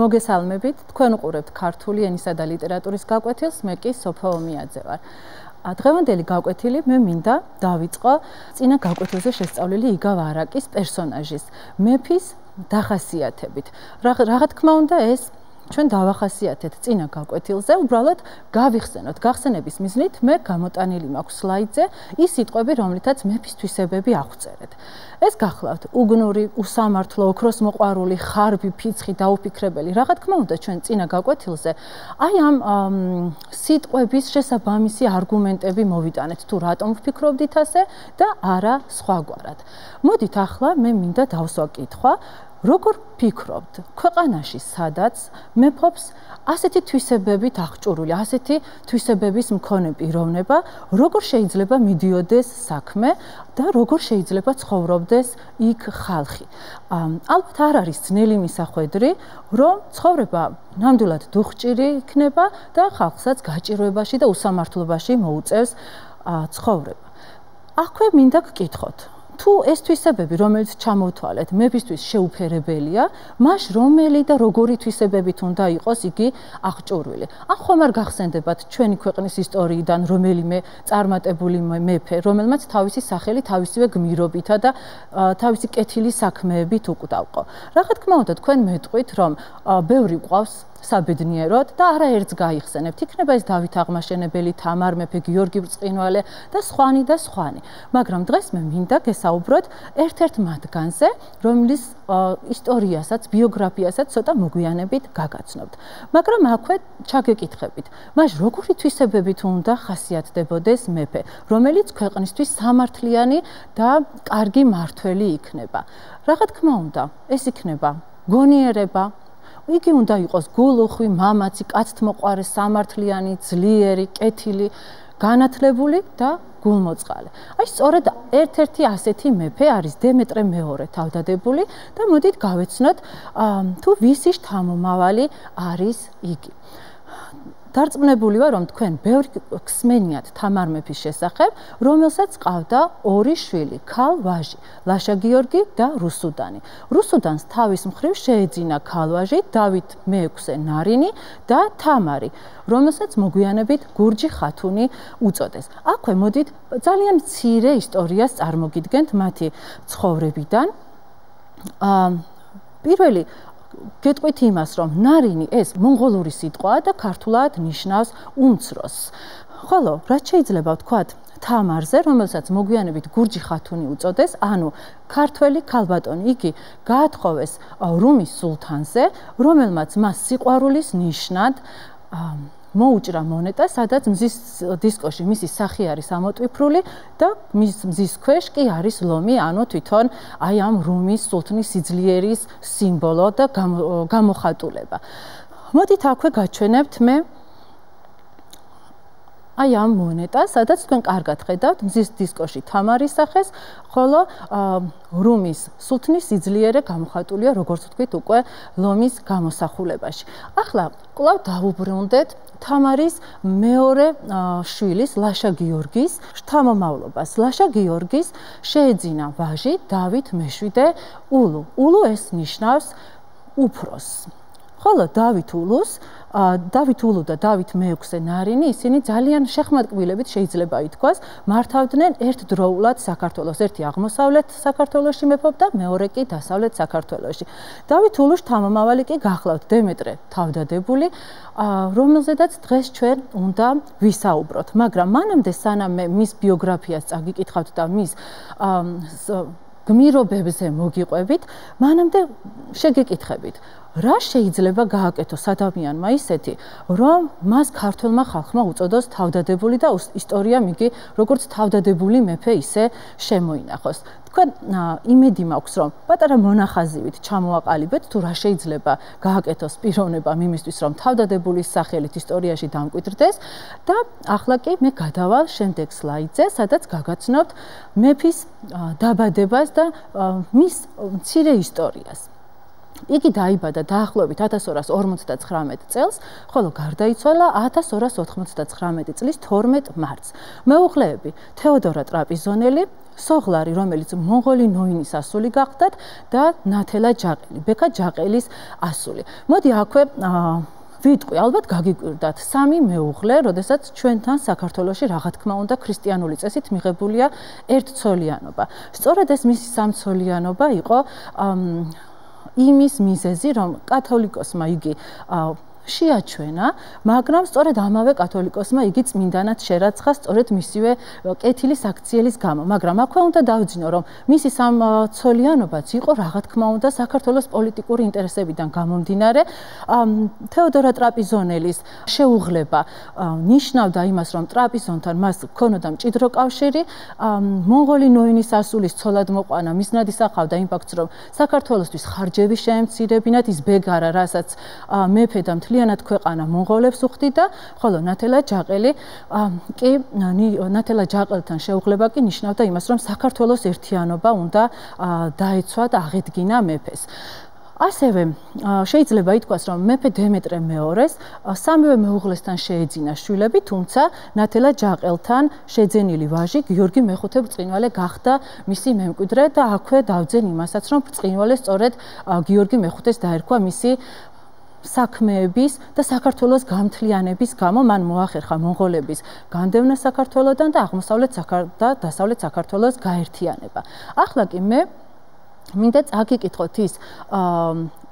მოგესალმებით. თქვენ უყურებთ ქართული ენისა და ლიტერატურის გაკვეთილს. მე კი სოფო ომიაძე ვარ. დღევანდელი გაკვეთილი მე მინდა დავიწყო წინა გაკვეთილზე შესწავლილი იგავ არაკის პერსონაჟის მეფის დახასიათებით. რა თქმა უნდა ეს ჩვენ დავახასიათეთ წინა გაკვეთილზე, უბრალოდ გავიხსენოთ გახსენების მიზნით მე გამოტანილი მაქვს სლაიდზე ის სიტყვები, რომლითაც მეფის თვისებები აღწერეთ. ეს გახლავთ უგნური, უსამართლო, ოქროს მოყარული, ხარბი, ფიცხი, დაუფიქრებელი. რა თქმა უნდა ჩვენ წინა გაკვეთილზე აი ამ სიტყვების შესაბამისი არგუმენტები მოვიტანეთ თუ რატომ ვფიქრობდით ასე და არა სხვაგვარად. მოდით ახლა მე მინდა დავსვა კითხვა როგორ ფიქრობთ, ქვეყანაში სადაც მეფობს ასეთი თვისებებით აღჭურვილი, ასეთი თვისებების მქონე პიროვნება, როგორ შეიძლება მიდიოდეს საქმე და როგორ შეიძლება ცხოვრობდეს იქ ხალხი? ალბათ არ არის ძნელი მისახვედრი, რომ ცხოვრება ნამდვილად დუხჭირი იქნება და ხალხსაც გაჭირვებაში და უსამართლობაში მოუწევს ცხოვრება. აქვე მინდა გკითხოთ, თუ ეს თვისებები, რომელიც ჩამოვთვალეთ, მეფისთვის შეუფერებელია, მას რომელი და როგორი თვისებებით უნდა იყოს იგი აღჭურვილი? ან ხომ არ გახსენდებათ ჩვენი ქვეყნის ისტორიიდან რომელიმე წარმატებული მეფე, რომელმაც თავისი სახელი თავისივე გმირობითა და თავისი კეთილი საქმეებით უკვდავყო? რა თქმა უნდა, თქვენ მეტყვით, რომ ბევრი ყავს საბედნიეროდ და არაერთს გაიხსენებთ. იქნება ეს დავით აღმაშენებელი, თამარ მეფე, გიორგი ბრწყინვალე და სხვანი და სხვანი. მაგრამ დღეს მე მინდა გესაუბროთ ერთ-ერთ მათგანზე, რომლის ისტორიასაც, ბიოგრაფიასაც ცოტა მოგვიანებით გაგაცნობთ. მაგრამ აქვე ჩაგეკითხებით, მას როგორი თვისებებით უნდა ხასიათდებოდეს მეფე, რომელიც ქვეყნისთვის სამართლიანი და კარგი მართველი იქნება. რა თქმა უნდა, ეს იქნება გონიერება, იგი უნდა იყოს გულუხვი, მამაცი, კაცთმოყვარე, სამართლიანი, ძლიერი, კეთილი, განათლებული და გულმოწყალე. აი სწორედ ერთ-ერთი ასეთი მეფე არის დემეტრე მეორე თავდადებული და მოდით გავეცნოთ თუ ვისი შთამომავალი არის იგი. დარწმუნებული ვარ, რომ თქვენ ბევრი ხსმენიათ თამარ მეფის შესახებ, რომელსაც ყავდა ორი შვილი, ქალ ვაჟი, ლაშა გიორგი და რუსუდანი. რუსუდანს თავის მხრივ შეეძინა ქალ ვაჟი დავით მეექვსე ნარინი და თამარი, რომელსაც მოგვიანებით გურჯი ხათუნი უწოდეს. აქვე მოდით ძალიან მცირე ისტორიას წარმოგიდგენთ მათი ცხოვრებიდან. აა პირველი გეტყვით იმას, რომ ნარინი ეს მონღოლური სიტყვაა და ქართულად ნიშნავს უმცროს. ხოლო რაც შეიძლება ვთქვათ თამარზე, რომელსაც მოგვიანებით გურჯი ხათუნი უწოდეს, ანუ ქართველი ქალბატონი, იგი გაათხოვეს რუმის სულთანზე, რომელმაც მას სიყვარულის ნიშნად მოუჭრა მონეტა, სადაც მზის დისკოში მისი სახე არის ამოტვიფრული და მის მზის ქვეშ კი არის ლომი, ანუ თვითონ აი ამ რუმის სულთნის სიძლიერის სიმბოლო და გამოხატულება. მოდით აქვე გაჩვენებთ მე აი ამ მონეტას, სადაც თქვენ კარგად ხედავთ მზის დისკოში თამარის სახეს, ხოლო რუმის სულთნის იძლიერე გამოხატულია, როგორც ვთქვით, უკვე ლომის გამოსახულებაში. ახლა კვლავ დავუბრუნდეთ თამარის მეორე შვილის ლაშა გიორგის შთამომავლობას. ლაშა გიორგის შეეძინა ვაჟი დავით მეშვიდე ულუ. ულუ ეს ნიშნავს უფროს. ხოლო დავით ულუს დავით ულუ და დავით მეექვსე ნარინი ისინი ძალიან შეხმატკბილებით შეიძლება ითქვას. მართავდნენ ერთდროულად საქართველოს ერთი აღმოსავლეთ საქართველოსში მეფობდა მეორე კი დასავლეთ საქართველოსში. დავით ულუს თამამავალი კი გახლავთ დემეტრე თავდადებული რომელზედაც დღეს ჩვენ უნდა ვისაუბროთ. მაგრამ მანამდე სანამ მე მის ბიოგრაფიას წაგიკითხავთ და მის გმირობებზე მოგიყვებით მანამდე შეგეკითხებით რა შეიძლება გააკეთოს ადამიანმა ისეთი, რომ მას ქართულმა ხალხმა უწოდოს თავდადებული და ისტორიამ იგი როგორც თავდადებული მეფე ისე შემოინახოს. თქვენ იმედი მაქვს, რომ პატარა მონახაზივით ჩამოაყალიბეთ თუ რა შეიძლება გააკეთოს პიროვნებამ იმისთვის, რომ თავდადებულის სახელით ისტორიაში დამკვიდრდეს და ახლა კი მე გადავალ შემდეგ სლაიდზე, სადაც გაგაცნობთ მეფის დაბადებას და მის მცირე ისტორიას. იგი დაიბადა დაახლოებით 1259 წელს, ხოლო გარდაიცვალა 1299 წლის 12 მარტს. მეუღლეები თეოდორა ტრაპიზონელი სოღლარი, რომელიც მონღოლი ნოინის ასული გახდათ და ნათელა ჯაყელი, ბექა ჯაყელის ასული. მოდი აქვე ვიტყვი, ალბათ გაგიკვირდათ სამი მეუღლე, როდესაც ჩვენთან საქართველოში რა თქმა უნდა ქრისტიანული წესით მიღებულია ერთცოლიანობა. სწორედ ეს მისი სამცოლიანობა იყო იმის მიზეზი, რომ კათოლიკოსმა იგი შეაჩვენა, მაგრამ სწორედ ამავე კათოლიკოსმა იგი წმინდანად შერაცხა სწორედ მისივე კეთილის აქციელის გამო, მაგრამ აქვე უნდა დავძინო, რომ მისი სამცოლიანობაც იყო რაღა თქმა უნდა საქართველოს პოლიტიკური ინტერესებიდან გამომდინარე. თეოდორა ტრაპიზონელის შეუღლება ნიშნავდა იმას, რომ ტრაპიზონთან მას ჰქონოდა მჭიდრო კავშირი, მონღოლი ნოინის ასულის ცოლად მოყვანა. მისნად ისახავდა იმ ფაქტს, რომ საქართველოსთვის ხარჯები შეემცირებინათ. ის ბეგარა, რასაც მეფე და მთლიანად ქვეყანა მონღოლებს უხდიდა, ხოლო ნათელა ჯაყელი კი ნათელა ჯაყელთან შეუღლება კი ნიშნავდა იმას, რომ საქართველოს ერთიანობა უნდა დაეცვა და აღედგინა მეფეს. ასევე შეიძლება ითქვას, რომ მეფე დემეტრე მეორეს სამივე მეუღლესთან შეეძინა შვილები, თუმცა ნათელა ჯაყელთან შეძენილი ვაჟი გიორგი მეხუთე ბრწყინვალე გახდა მისი მემკვიდრე და აქვე დავძენ იმასაც, რომ ბრწყინვალე სწორედ გიორგი მეხუთეს დაერქვა მისი საქმეების და საქართველოს გამთლიანების გამო მან მოახერხა მონღოლების განდევნა საქართველოსთან და აღმოსავლეთ და დასავლეთ საქართველოს გაერთიანება. ახლა კი მე მინდა წაგიკითხოთ ის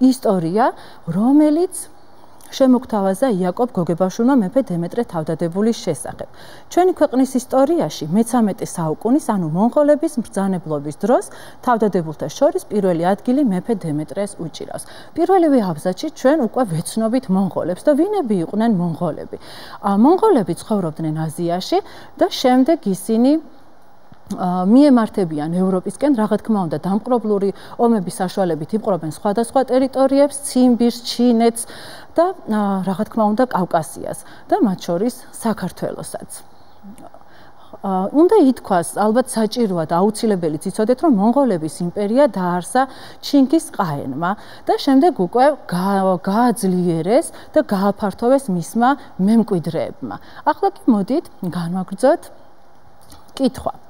ისტორია, რომელიც შემოგთავაზა იაკობ გოგებაშვილმა მეფე დემეტრე თავდადებულის შესახებ. ჩვენი ქვეყნის ისტორიაში მე-13 საუკუნის, ანუ მონღოლების მბრძანებლობის დროს, თავდადებულთა შორის პირველი ადგილი მეფე დემეტრეს უჭირავს. პირველივე აბზაცში ჩვენ უკვე ვეცნობით მონღოლებს და ვინები იყვნენ მონღოლები. მონღოლები ცხოვრობდნენ აზიაში და შემდეგ ისინი მიემართებიან ევროპისკენ, რა თქმა უნდა, დამპყრობლური ომების საშუალებით იპყრობენ სხვადასხვა ტერიტორიებს, ციმბირს, ჩინეთს და რა თქმა უნდა, კავკასიას და მათ შორის საქართველოსაც. უნდა ითქვას, ალბათ საჭიროა და აუცილებელიც იცოდეთ, რომ მონღოლების იმპერია დაარსა ჩინგის ყაენმა და შემდეგ უკვე გააძლიერეს და გააფართოვეს მისმა მემკვიდრეებმა. ახლა კი მოდით განვაგრძოთ კითხვა.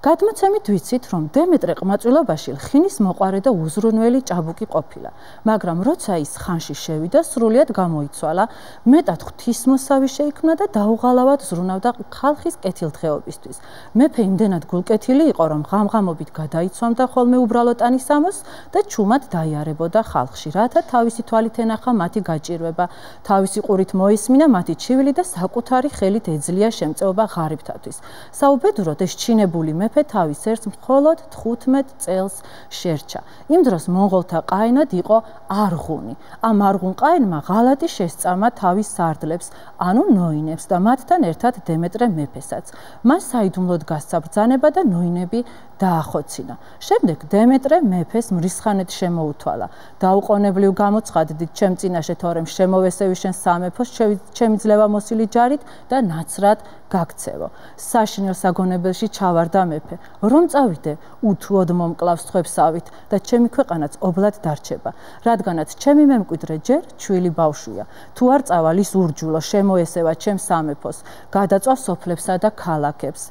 გადმოცემით ვიცით, რომ დემეტრე ყმაწვილობაში ხინის მოყარე და უზრუნველი ჭაბუკი ყოფილა, მაგრამ როცა ის ხანში შევიდა, სრულიად გამოიცვალა, მეტად ღვთისმოსავი შეიქმნა და დაუღალავად ზრუნავდა ხალხის კეთილდღეობისთვის. მეფე იმდენად გულკეთილი იყო, რომ ღამღამობით გადაიცვამდა ხოლმე უბრალო ტანის ამოს და ჩუმად დაიარებოდა ხალხში, რათა თავისი თვალით ენახა მათი გაჭირვება, თავისი ყურით მოისმინა მათი ჩივილი და საკუთარი ხელით ეძლია შემწეობა ღარიბთათვის. საუბედუროდ ეს ჩინებული მე მეფე თავის ერთს მხოლოდ 15 წელს შერჩა. იმ დროს მონღოლთა ყაენად იყო არღუნი. ამ არღუნ ყაენმა ღალატი შესწამა თავის სარდლებს, ანუ ნოინებს და მათთან ერთად დემეტრე მეფესაც. მას საიდუმლოდ გასცა ბრძანება და ნოინები დაახოცინა. შემდეგ დემეტრე მეფეს მრისხანეთ შემოუთვალა. დაუყოვნებლივ გამოცხადდით ჩემ წინაშე თორემ შემოვესევი შენ სამეფოს ჩემი ძლევა მოსილი ჯარით და ნაცრად გაქცევო. საშინელ საგონებელში ჩავარდა მეფე. რომ წავიდე, უთუოდ მომკლავს ხვებსავით და ჩემი ქვეყანაც ობლად დარჩება. რადგანაც ჩემი მემკვიდრე ჯერ ჩვილი ბავშვია. თუ არ წავალის ურჯულო შემოესევა ჩემ სამეფოს, გადაწვა სოფლებსა და ქალაქებს.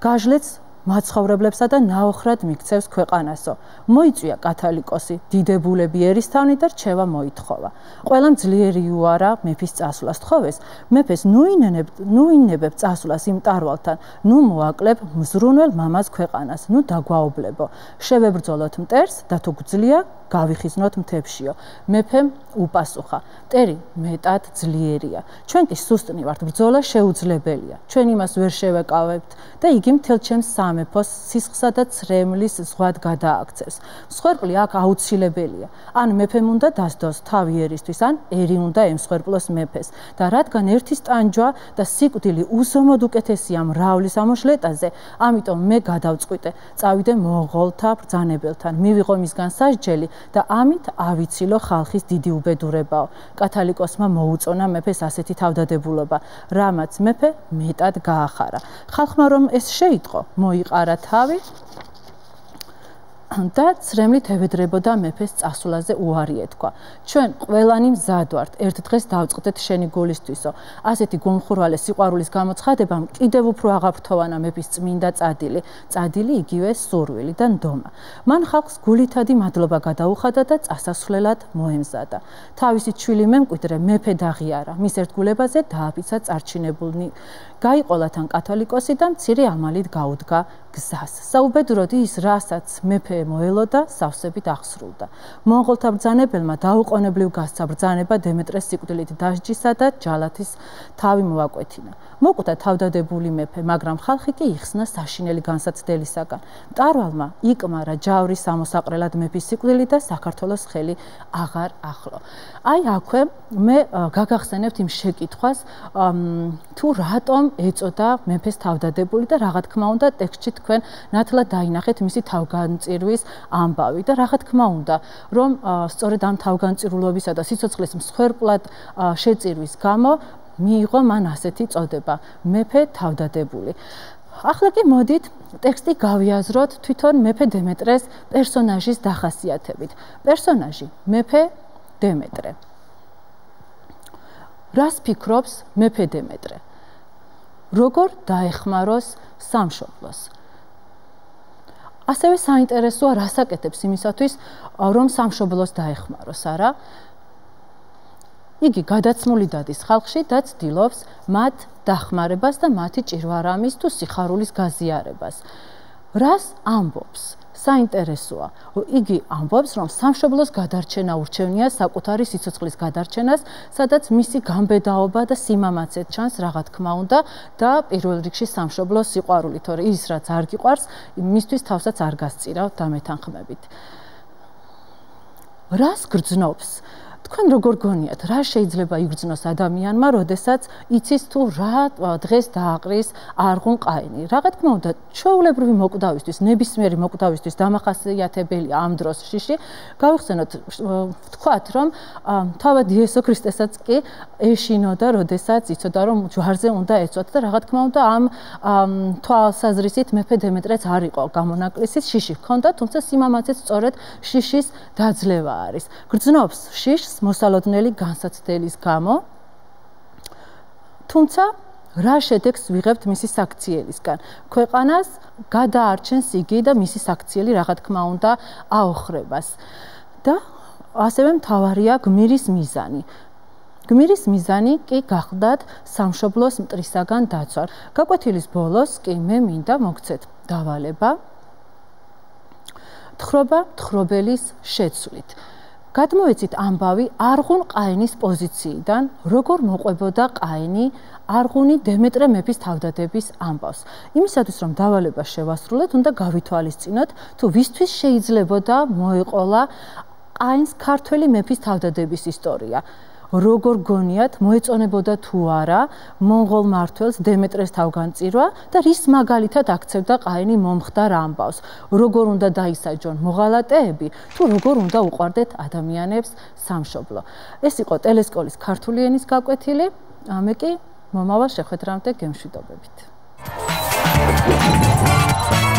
გაჟლეც მაცხოვრებლებსა და ნაოხრად მიქცევს ქვეყანასო. მოიწვია კათალიკოსი, დიდებულები ერისთავნი და რჩევა მოითხოვა. ყველამ ძლიერი უარა მეფის წასვლას თხოვეს. მეფეს ნუინენებ, ნუინებებ წასვლას იმ ტარვალთან. ნუ მოაკლებ მზრუნველ მამას ქვეყანას, ნუ დაგვაობლებო. შევებრძოლოთ მტერს და თუ გძლია, გავიხიზნოთ მთებშიო. მეფემ უპასუხა: "ტერი მეტად ძლიერია. ჩვენ კი სუსტნი ვართ, ბრძოლა შეუძლებელია. ჩვენ იმას ვერ შევეკავებთ და იგი მთელ ჩემს სამეფოს სისხლსა და ცრემლის ზღვად გადააქცევს. მსხვერპლი აქ აუცილებელია. ან მეფემ უნდა დასდოს თავი ერისთვის, ან ერი უნდა ემსხვერპლოს მეფეს. და რადგან ერთის ტანჯვა და სიკვდილი უსომოდ უკეთესია მრავლის ამოშლეტაზე, ამიტომ მე გადავწყვიტე, წავიდე მონღოლთა ბრძანებელთან, მივიღო მისგან სასჯელი და ამით ავიცილო ხალხის დიდი უბედურებაო. კათალიკოსმა მოუწონა მეფეს ასეთი თავდადებულობა, რამაც მეფე მეტად გაახარა. ხალხმა რომ ეს შეიტყო, მოიყარა თავი და ცრემლით ევედრებოდა მეფეს წასულაზე უარი ეთქვა. ჩვენ ყველანი მზად ვართ, ერთ დღეს დავწყდეთ შენი გულისთვისო. ასეთი გულმხურვალე სიყვარულის გამოცხადებამ კიდევ უფრო აღაფრთოვანა მეფის წმინდა წადი. წადი იგივე სურვილი და ნდომა. მან ხალხს გულითადი მადლობა გადაუხადა და წასასვლელად მოემზადა. თავისი ჩვილი მემკვიდრე მეფე დაღიარა. მის ერთგულებაზე დააფიცა წარჩინებულნი. გაიყოლა თან კათოლიკოსი და მცირე ამალით გაუდგა გზას. საუბედუროდ ის რასაც მეფე მოელოდა, სავსებით აღსრულდა. მონღოლთა ბრძანებელმა დაუყოვნებლივ გასცა ბრძანება დემეტრეს სიკვდილით დასჯისა და ჯალათის თავი მოაკვეთინა. მოკვდა თავდადებული მეფე, მაგრამ ხალხი კი იხსნა საშინელი განსაცდელისაგან. ტარვალმა იკმარა ჯავრის სამოსაყრელად მეფის სიკვდილი და საქართველოს ხელი აღარ ახლო. აი აქვე მე გაგახსენებთ იმ შეკითხვას, თუ რატომ ეწოდა მეფეს თავდადებული და რა თქმა უნდა ტექსტში თქვენ ნათლად დაინახეთ მისი თავგანწირვის ამბავი და რა თქმა უნდა რომ სწორედ ამ თავგანწირულობისა და სიცოცხლის მსხვერპლად შეწირვის გამო მიიღო მან ასეთი წოდება მეფე თავდადებული. ახლა კი მოდით ტექსტი გავიაზროთ თვითონ მეფე დემეტრეს პერსონაჟის დახასიათებით. პერსონაჟი მეფე დემეტრე. რას ფიქრობს მეფე დემეტრე? როგორ დაეხმაროს სამშობლოს. ასევე საინტერესოა რასაკეთებს იმისათვის, რომ სამშობლოს დაეხმაროს, არა? იგი გადაცმული დადის ხალხში და ცდილობს მათ დახმარებას და მათი ჭირვარამის თუ სიხარულის გაზიარებას. რას ამბობს? საინტერესოა. იგი ამბობს, რომ სამშობლოს გადარჩენა ურჩევნია საკუთარი სიცოცხლის გადარჩენას, სადაც მისი გამბედაობა და სიმამაცე ჩანს რა თქმა უნდა და პირველ რიგში სამშობლოს სიყვარული, თორე ის რაც არ გიყვარს, მისთვის თავსაც არ გასწირავ და მეთანხმებით. რას გრძნობს? თქვენ როგორ გონიათ, რა შეიძლება იგრძნოს ადამიანმა, როდესაც იცის თუ რა დღეს დააყრის არღუნ ყაენი? რა თქმა უნდა, ჩვეულებრივი მოკვდავისთვის, ნებისმიერი მოკვდავისთვის დამახასიათებელია ამ დროს შიში. გავიხსენოთ, თქვათ, რომ თავად იესო ქრისტესაც კი ეშინოდა, როდესაც იცოდა, რომ ჯვარზე უნდა ეცოთ და რა თქმა უნდა, ამ თვალსაზრისით მეფე დემეტრეც არ იყო გამონაკლისის შიში ჰქონდა, თუმცა სიმამაცეც სწორედ შიშის დაძლევა არის. გრძნობს შიშს მოსალოდნელი განსაცდელის გამო. თუმცა რა შედეგს ვიღებთ მისი საქციელისგან? ქვეყანას გადაარჩენს იგი და მისი საქციელი რა თქმა უნდა აოხრებას. და ასევე მთავარია გმირის მიზანი. გმირის მიზანი კი გახდათ სამშობლოს მტრისაგან დაცვა. გაკვეთილის ბოლოს კი მე მინდა მოგცეთ დავალება თხრობა თხრობელის შეცვლით. გადმოეცით ამბავი არღუნ ყაენის პოზიციიდან, როგორ მოყვებოდა ყაენი არღუნი დემეტრე მეფის თავდადების ამბავს. იმისათვის რომ დავალება შევასრულოთ, უნდა გავითვალისწინოთ, თუ ვისთვის შეიძლებოდა მოეყოლა ყაენს ქართველი მეფის თავდადების ისტორია. როგორ გონიათ მოეწონებოდა თუ არა მონღოლ მართველს დემეტრეს თავგანწირვა და რის მაგალითად აქცევდა ყაენი მომხდარ ამბავს. როგორ უნდა დაისაჯონ მოღალატეები თუ როგორ უნდა უყარდეთ ადამიანებს სამშობლო. ეს იყო ტელესკოლის ქართული ენის გაკვეთილი. ამე კი მომავალ შეხვედრამდე გემშვიდობებით. Thank you.